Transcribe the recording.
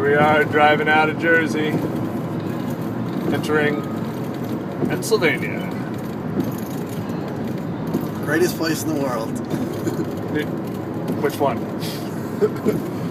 we are driving out of Jersey, entering Pennsylvania. Greatest place in the world. Which one?